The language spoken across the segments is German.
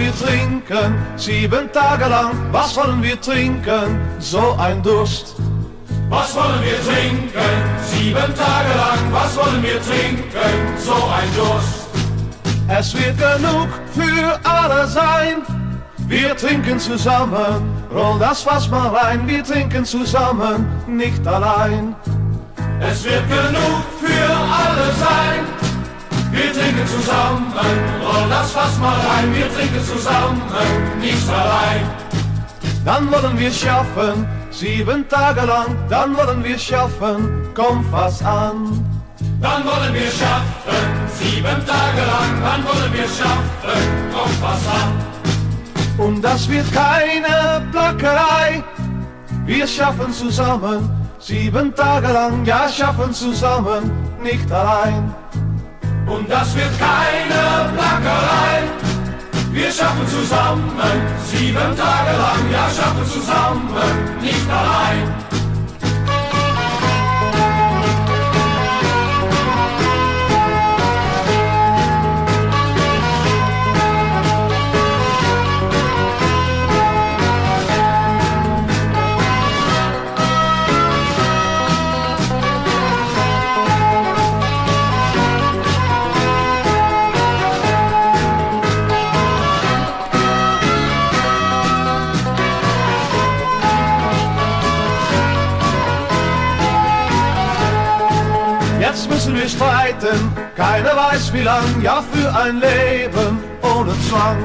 wir trinken? Sieben Tage lang, was wollen wir trinken? So ein Durst. Was wollen wir trinken? Sieben Tage lang, was wollen wir trinken? So ein Durst. Es wird genug für alle sein. Wir trinken zusammen, roll das Fass mal rein. Wir trinken zusammen, nicht allein. Es wird genug für alle sein. Wir trinken zusammen, roll das Fass mal rein. Wir trinken zusammen, nicht allein. Dann wollen wir schaffen, sieben Tage lang. Dann wollen wir schaffen, komm Fass an. Dann wollen wir schaffen, sieben Tage lang. Dann wollen wir schaffen, komm Fass an. Und das wird keine Plackerei. Wir schaffen zusammen, sieben Tage lang. Ja, schaffen zusammen, nicht allein. Und das wird keine Plackerei. Wir schaffen zusammen, sieben Tage lang, ja schaffen zusammen, nicht allein. Jetzt müssen wir streiten, keiner weiß wie lang, ja für ein Leben ohne Zwang.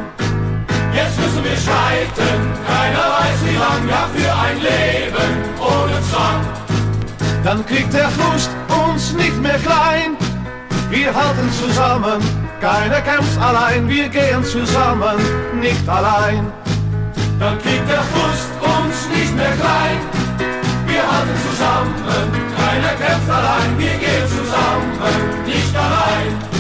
Jetzt müssen wir streiten, keiner weiß wie lang, ja für ein Leben ohne Zwang. Dann kriegt der Frust uns nicht mehr klein. Wir halten zusammen, keiner kämpft allein, wir gehen zusammen, nicht allein. Dann kriegt der Frust uns nicht mehr klein. Wir halten zusammen, keiner kämpft allein, wir gehen zusammen, nicht allein.